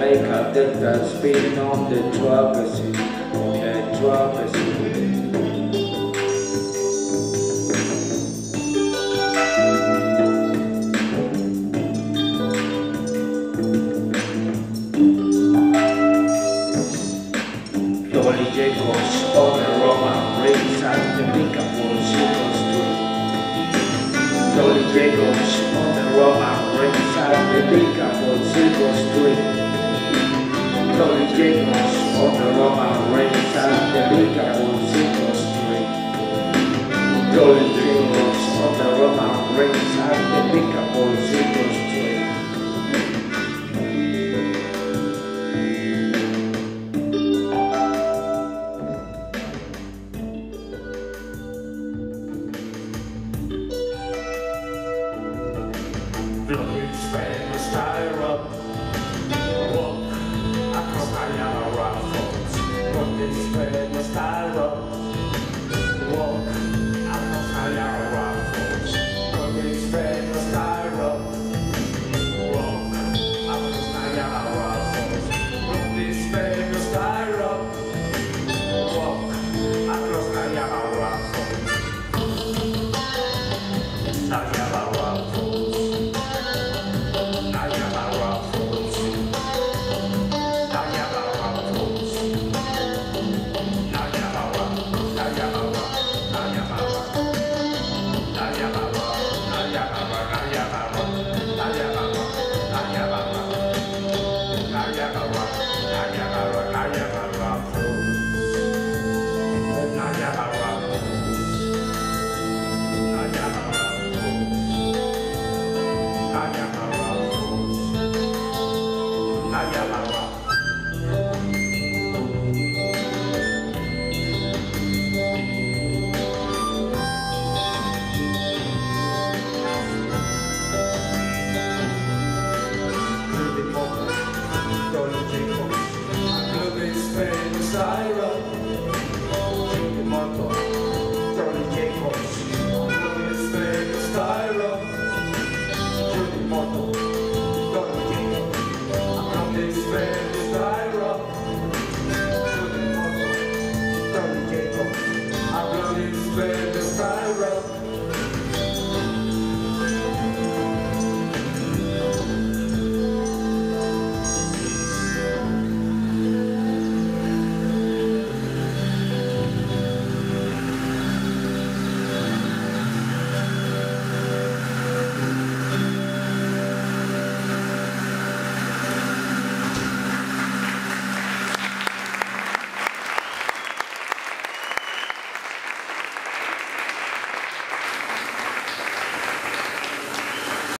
make dustbin on the trapeze, on the trapeze. On the trapeze, Dolly Jacobs on the Roman rings at the Pickable Silver Street. Dolly Jacobs on the Roman rings blowing Spanish my up. Walk across Niagara Falls, blowing Spanish tire up.